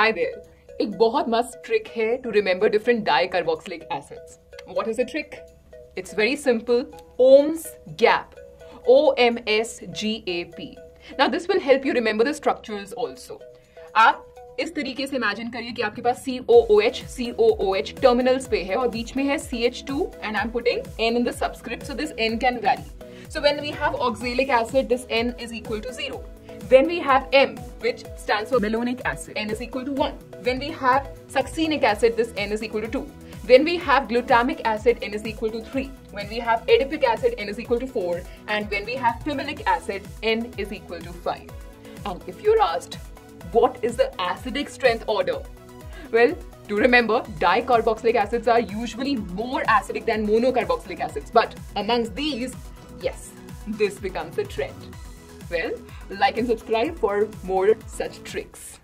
Hi there. एक बहुत मस्त ट्रिक है to remember different di carboxylic acids what is a trick it's very simple OMS GAP O M S G A P now this will help you remember the structures also आप इस तरीके से imagine करिए कि आपके पास C O O H C O O H terminals पे है और बीच में है C H two and I am putting n in the subscript so this n can vary so when we have oxalic acid this n is equal to zero When we have M, which stands for malonic acid, N is equal to 1. When we have succinic acid, this N is equal to 2. When we have glutaric acid, N is equal to 3. When we have adipic acid, N is equal to 4. And when we have pimelic acid, N is equal to 5. And if you're asked, what is the acidic strength order? Well, do remember, dicarboxylic acids are usually more acidic than monocarboxylic acids. But amongst these, yes, this becomes a trend. Well, like and subscribe for more such tricks.